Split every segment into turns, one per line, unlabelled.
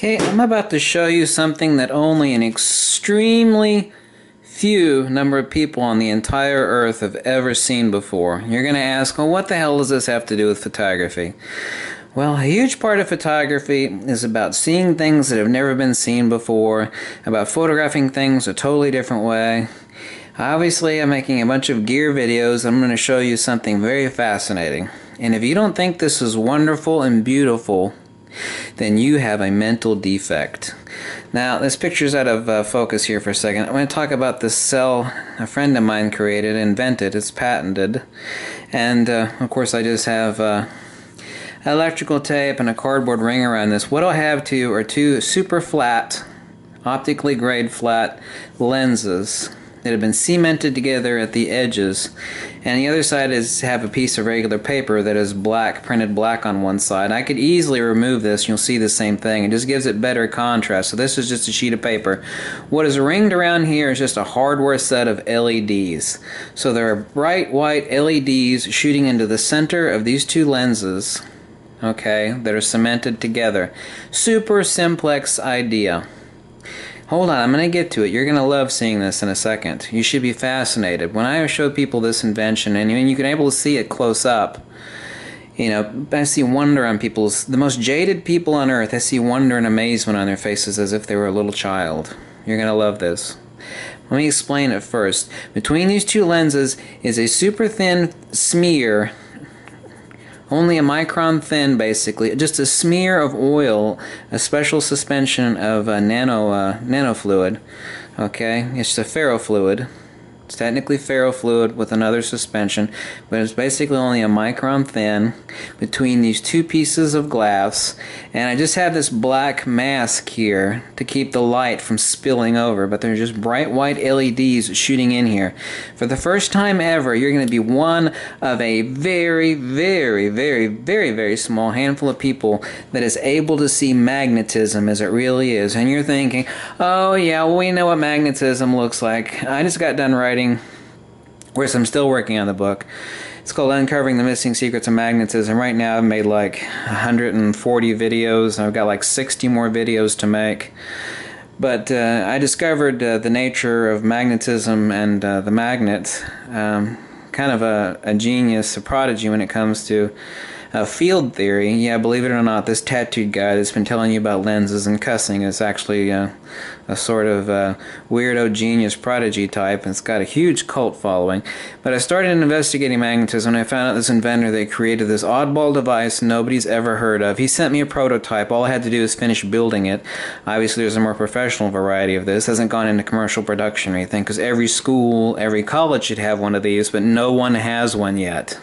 Okay, I'm about to show you something that only an extremely few number of people on the entire earth have ever seen before. You're going to ask, well, what the hell does this have to do with photography? Well, a huge part of photography is about seeing things that have never been seen before, about photographing things a totally different way. Obviously, I'm making a bunch of gear videos. I'm going to show you something very fascinating. And if you don't think this is wonderful and beautiful, then you have a mental defect. Now, this picture's out of uh, focus here for a second. I'm going to talk about this cell a friend of mine created, invented, it's patented. And, uh, of course, I just have uh, electrical tape and a cardboard ring around this. What I have to are two super flat, optically grade flat lenses that have been cemented together at the edges. And the other side is have a piece of regular paper that is black printed black on one side. I could easily remove this you'll see the same thing. It just gives it better contrast. So this is just a sheet of paper. What is ringed around here is just a hardware set of LEDs so there are bright white LEDs shooting into the center of these two lenses okay that are cemented together. Super simplex idea Hold on, I'm going to get to it. You're going to love seeing this in a second. You should be fascinated. When I show people this invention, and you can able to see it close up, you know, I see wonder on people's, the most jaded people on earth, I see wonder and amazement on their faces as if they were a little child. You're going to love this. Let me explain it first. Between these two lenses is a super thin smear only a micron thin basically, just a smear of oil, a special suspension of uh, nano uh, nanofluid. Okay, it's a ferrofluid. It's technically ferrofluid with another suspension, but it's basically only a micron thin between these two pieces of glass. And I just have this black mask here to keep the light from spilling over, but they're just bright white LEDs shooting in here. For the first time ever, you're going to be one of a very, very, very, very, very small handful of people that is able to see magnetism as it really is. And you're thinking, oh yeah, well, we know what magnetism looks like. I just got done writing writing, whereas I'm still working on the book. It's called Uncovering the Missing Secrets of Magnetism. And right now, I've made like 140 videos, and I've got like 60 more videos to make. But uh, I discovered uh, the nature of magnetism and uh, the magnet. Um, kind of a, a genius, a prodigy when it comes to uh, field theory, yeah, believe it or not, this tattooed guy that's been telling you about lenses and cussing is actually uh, a sort of uh, weirdo genius prodigy type, and it's got a huge cult following. But I started investigating magnetism, and I found out this inventor that created this oddball device nobody's ever heard of. He sent me a prototype. All I had to do was finish building it. Obviously, there's a more professional variety of this. It hasn't gone into commercial production or anything, because every school, every college should have one of these, but no one has one yet.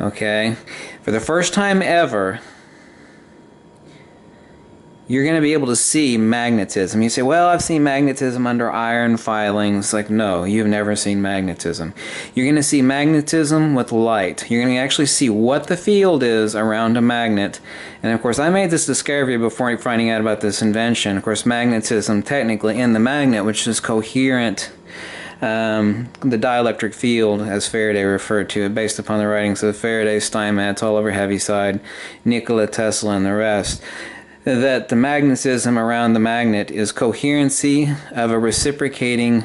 Okay? For the first time ever, you're going to be able to see magnetism. You say, well, I've seen magnetism under iron filings. Like, no, you've never seen magnetism. You're going to see magnetism with light. You're going to actually see what the field is around a magnet. And of course, I made this discovery before finding out about this invention. Of course, magnetism technically in the magnet, which is coherent um, the dielectric field, as Faraday referred to it, based upon the writings of Faraday, Steinmetz, Oliver Heaviside, Nikola Tesla, and the rest, that the magnetism around the magnet is coherency of a reciprocating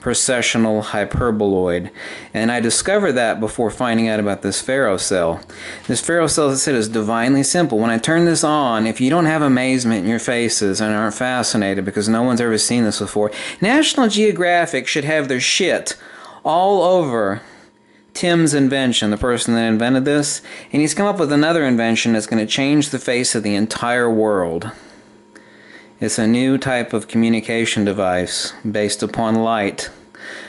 precessional hyperboloid. And I discovered that before finding out about this ferrocell. This ferrocell, as I said, is divinely simple. When I turn this on, if you don't have amazement in your faces and aren't fascinated because no one's ever seen this before, National Geographic should have their shit all over Tim's invention, the person that invented this, and he's come up with another invention that's going to change the face of the entire world. It's a new type of communication device based upon light.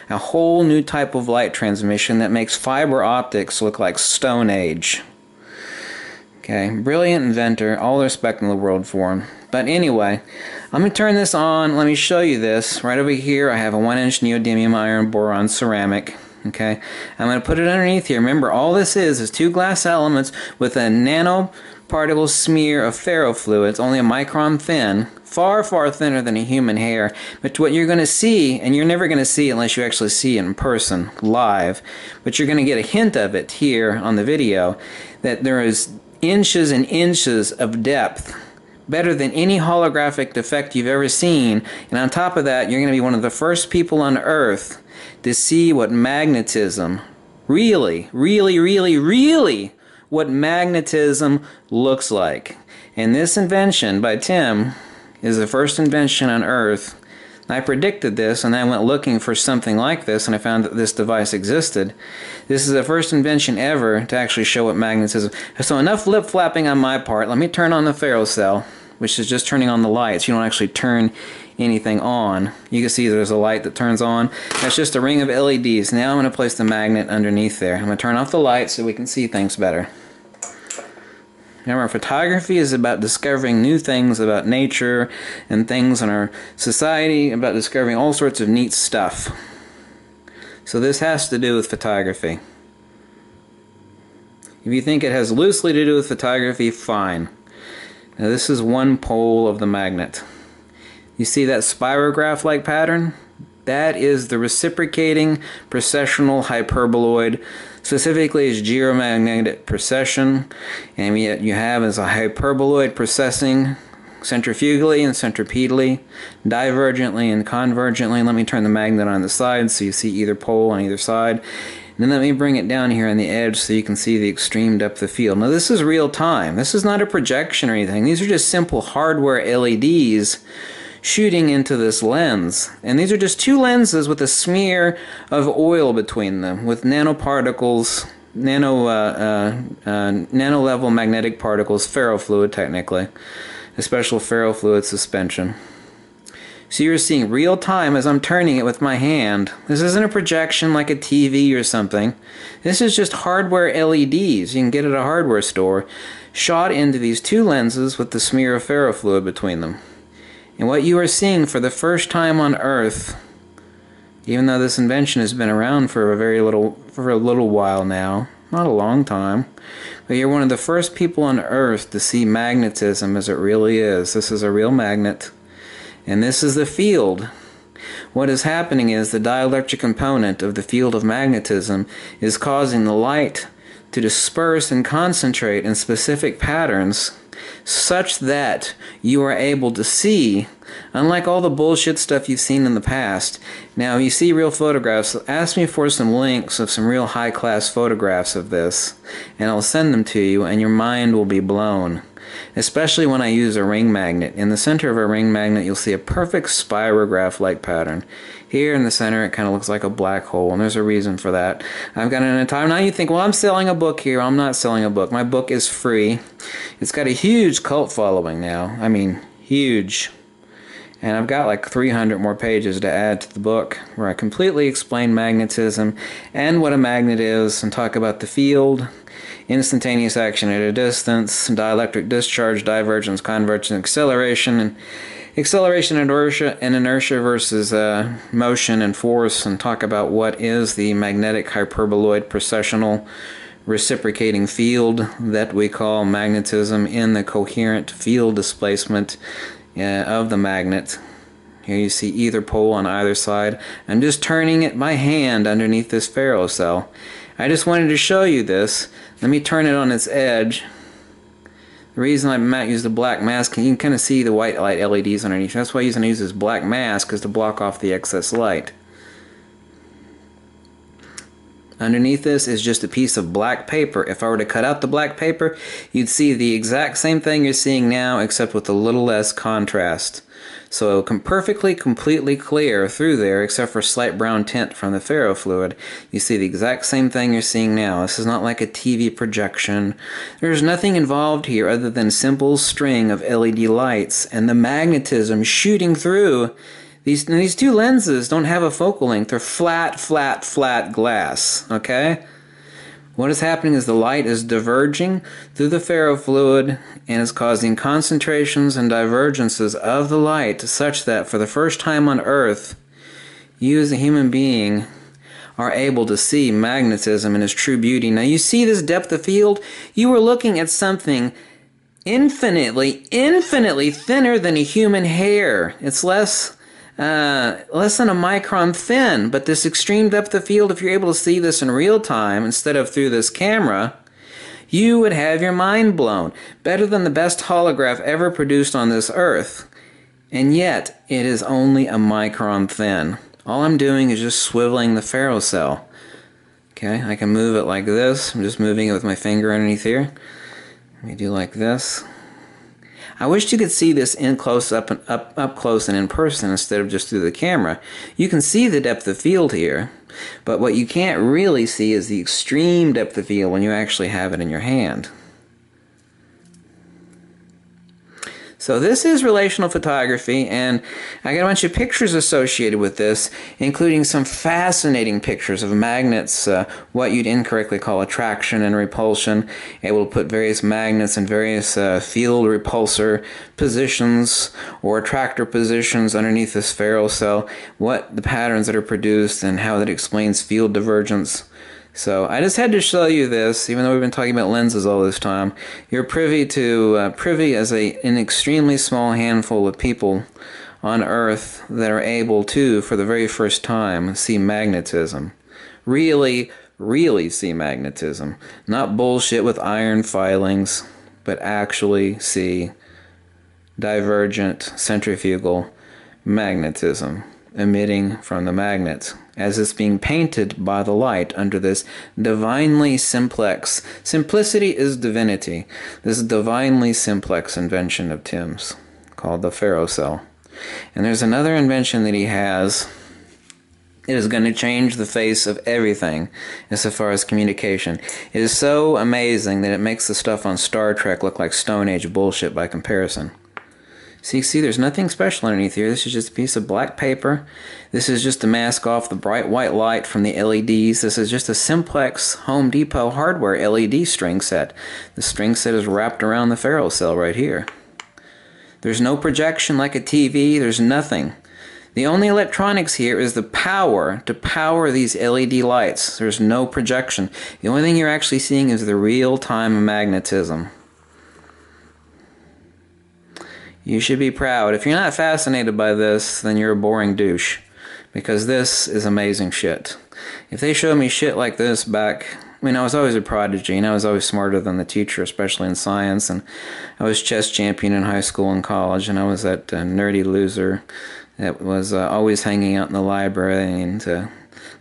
A whole new type of light transmission that makes fiber optics look like Stone Age. Okay, brilliant inventor, all the respect in the world for him. But anyway, let me turn this on. Let me show you this. Right over here, I have a 1 inch neodymium iron boron ceramic. Okay, I'm going to put it underneath here. Remember, all this is is two glass elements with a nanoparticle smear of ferrofluid. It's only a micron thin, far, far thinner than a human hair. But what you're going to see, and you're never going to see unless you actually see it in person, live, but you're going to get a hint of it here on the video, that there is inches and inches of depth better than any holographic effect you've ever seen. And on top of that, you're going to be one of the first people on Earth to see what magnetism really, really, really, really what magnetism looks like. And this invention by Tim is the first invention on Earth I predicted this and I went looking for something like this and I found that this device existed. This is the first invention ever to actually show what magnetism. So enough lip flapping on my part. Let me turn on the ferrocell, which is just turning on the lights. You don't actually turn anything on. You can see there's a light that turns on. That's just a ring of LEDs. Now I'm going to place the magnet underneath there. I'm going to turn off the lights so we can see things better. Remember, photography is about discovering new things about nature and things in our society, about discovering all sorts of neat stuff. So this has to do with photography. If you think it has loosely to do with photography, fine. Now this is one pole of the magnet. You see that spirograph-like pattern? That is the reciprocating precessional hyperboloid specifically is geomagnetic precession and yet you have as a hyperboloid precessing centrifugally and centripetally, divergently and convergently. Let me turn the magnet on the side so you see either pole on either side. And then let me bring it down here on the edge so you can see the extreme depth of field. Now this is real time. This is not a projection or anything. These are just simple hardware LEDs shooting into this lens. And these are just two lenses with a smear of oil between them with nanoparticles, nano, uh, uh, uh, nano level magnetic particles, ferrofluid technically, a special ferrofluid suspension. So you're seeing real time as I'm turning it with my hand. This isn't a projection like a TV or something. This is just hardware LEDs you can get at a hardware store, shot into these two lenses with the smear of ferrofluid between them. And what you are seeing for the first time on Earth, even though this invention has been around for a very little for a little while now, not a long time, but you're one of the first people on Earth to see magnetism as it really is. This is a real magnet, and this is the field. What is happening is the dielectric component of the field of magnetism is causing the light to disperse and concentrate in specific patterns such that you are able to see, unlike all the bullshit stuff you've seen in the past. Now, you see real photographs, ask me for some links of some real high class photographs of this, and I'll send them to you, and your mind will be blown. Especially when I use a ring magnet. In the center of a ring magnet, you'll see a perfect spirograph like pattern. Here in the center, it kind of looks like a black hole, and there's a reason for that. I've got an entire. Now you think, well, I'm selling a book here. I'm not selling a book. My book is free. It's got a huge cult following now. I mean, huge. And I've got like 300 more pages to add to the book where I completely explain magnetism and what a magnet is and talk about the field, instantaneous action at a distance, dielectric discharge, divergence, convergence, acceleration, and acceleration inertia and inertia versus uh, motion and force and talk about what is the magnetic hyperboloid precessional reciprocating field that we call magnetism in the coherent field displacement of the magnet. Here you see either pole on either side. I'm just turning it by hand underneath this ferrocell. I just wanted to show you this. Let me turn it on its edge. The reason I might use the black mask, you can kind of see the white light LEDs underneath. That's why I'm using use this black mask is to block off the excess light. Underneath this is just a piece of black paper. If I were to cut out the black paper, you'd see the exact same thing you're seeing now, except with a little less contrast. So perfectly, completely clear through there, except for slight brown tint from the ferrofluid. You see the exact same thing you're seeing now. This is not like a TV projection. There's nothing involved here other than simple string of LED lights and the magnetism shooting through. These, these two lenses don't have a focal length. They're flat, flat, flat glass, okay? What is happening is the light is diverging through the ferrofluid and is causing concentrations and divergences of the light such that for the first time on Earth, you as a human being are able to see magnetism in its true beauty. Now you see this depth of field? You are looking at something infinitely, infinitely thinner than a human hair. It's less uh, less than a micron thin, but this extreme depth of field, if you're able to see this in real time instead of through this camera, you would have your mind blown. Better than the best holograph ever produced on this earth. And yet, it is only a micron thin. All I'm doing is just swiveling the ferrocell. Okay, I can move it like this. I'm just moving it with my finger underneath here. Let me do like this. I wish you could see this in close up and up up close and in person instead of just through the camera. You can see the depth of field here, but what you can't really see is the extreme depth of field when you actually have it in your hand. So this is relational photography, and I got a bunch of pictures associated with this, including some fascinating pictures of magnets, uh, what you'd incorrectly call attraction and repulsion, able to put various magnets in various uh, field repulsor positions or attractor positions underneath this cell, what the patterns that are produced, and how that explains field divergence. So I just had to show you this, even though we've been talking about lenses all this time. You're privy to uh, privy as a an extremely small handful of people on Earth that are able to, for the very first time, see magnetism. Really, really see magnetism. Not bullshit with iron filings, but actually see divergent centrifugal magnetism emitting from the magnet as it's being painted by the light under this divinely simplex. Simplicity is divinity. This divinely simplex invention of Tim's called the ferrocell. And there's another invention that he has. It is going to change the face of everything as far as communication. It is so amazing that it makes the stuff on Star Trek look like Stone Age bullshit by comparison. See, see, there's nothing special underneath here. This is just a piece of black paper. This is just to mask off the bright white light from the LEDs. This is just a simplex Home Depot hardware LED string set. The string set is wrapped around the ferrocell right here. There's no projection like a TV. There's nothing. The only electronics here is the power to power these LED lights. There's no projection. The only thing you're actually seeing is the real-time magnetism. You should be proud. If you're not fascinated by this, then you're a boring douche. Because this is amazing shit. If they showed me shit like this back, I mean, I was always a prodigy, and I was always smarter than the teacher, especially in science. And I was chess champion in high school and college, and I was that uh, nerdy loser that was uh, always hanging out in the library and uh,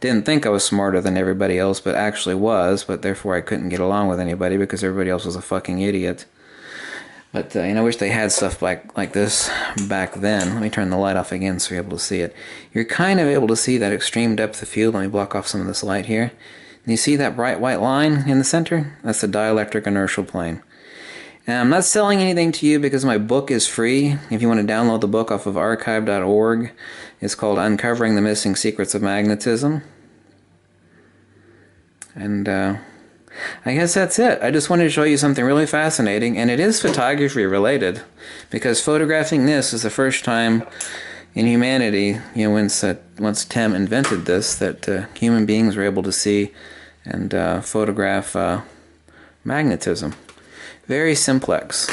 didn't think I was smarter than everybody else, but actually was. But therefore, I couldn't get along with anybody because everybody else was a fucking idiot. But uh, know, I wish they had stuff like like this back then. Let me turn the light off again so you're able to see it. You're kind of able to see that extreme depth of field. Let me block off some of this light here. And you see that bright white line in the center? That's the dielectric inertial plane. And I'm not selling anything to you because my book is free. If you want to download the book off of archive.org, it's called Uncovering the Missing Secrets of Magnetism. And uh, I guess that's it. I just wanted to show you something really fascinating, and it is photography related, because photographing this is the first time in humanity, you know, once, uh, once Tim invented this, that uh, human beings were able to see and uh, photograph uh, magnetism. Very simplex.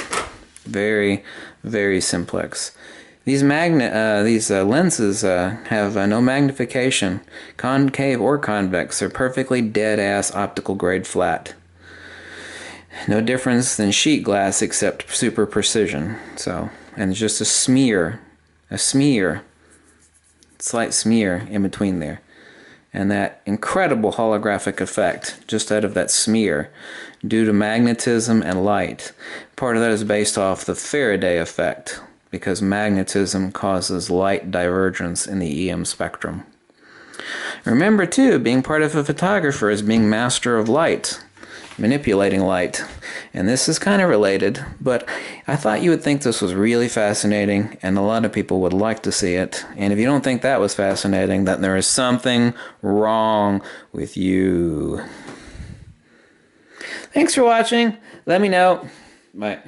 Very, very simplex. These magnet, uh, these uh, lenses uh, have uh, no magnification, concave or convex. They're perfectly dead-ass optical grade flat. No difference than sheet glass except super precision. So, and just a smear, a smear, slight smear in between there. And that incredible holographic effect just out of that smear due to magnetism and light. Part of that is based off the Faraday effect, because magnetism causes light divergence in the EM spectrum. Remember, too, being part of a photographer is being master of light, manipulating light. And this is kind of related, but I thought you would think this was really fascinating, and a lot of people would like to see it. And if you don't think that was fascinating, then there is something wrong with you. Thanks for watching. Let me know. Bye.